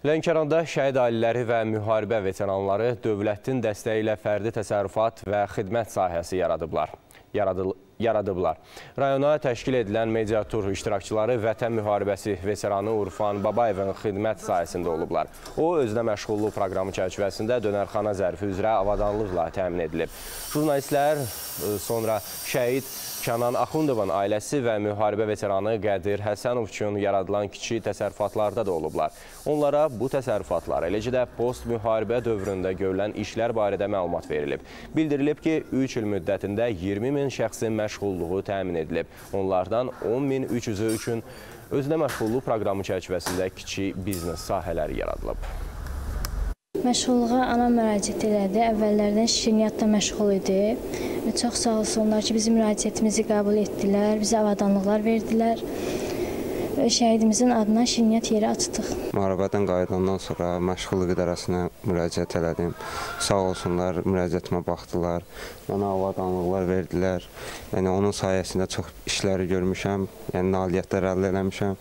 Lənkəranda şəhid ailələri və müharibə veteranları dövlətin dəstəyi ilə fərdi təsərrüfat və xidmət sahəsi yaradıblar. Yaradıl yaradıblar. Rayona təşkil edilən media tur iştirakçıları vətən müharibəsi veteranı Urfan Babayevin xidmət sahəsində olublar. O, özünə məşğulluq proqramı çərçivəsində dönərxana zərfi üzrə avadanlıqla təmin edilib. Jurnalistlər e, sonra şəhid Kənan Axundovun ailəsi və müharibə veteranı Qədir Həsənov üçün yaradılan kiçik təsərrüfatlarda da olublar. Onlara bu təsərrüfatlar, eləcə də post-müharibə dövründə görülən işlər barədə məlumat verilib. Bildirilib ki, 3 il müddətində 20 min şəxsin məşğulluğu təmin edilib. Onlardan 10 min 300-ü üçün özünə məşğulluq proqramı çərçivəsində kiçik biznes sahələri yaradılıb. Məşğulluğa anam müraciət elədi. Əvvəllərdən şirniyyatla məşğul idi. Çox sağ olsunlar ki, bizim müraciətimizi qəbul etdilər, bizə avadanlıqlar verdilər. Şəhidimizin adına şirniyyat yeri açdıq. Müharibədən qayıdandan sonra məşğulluq idarəsinə müraciət elədim. Sağ olsunlar, müraciətimə baxdılar. Mənə avadanlıqlar verdilər. Yəni onun sayəsində çox işləri görmüşəm, yəni nailiyyətlər əldə eləmişəm.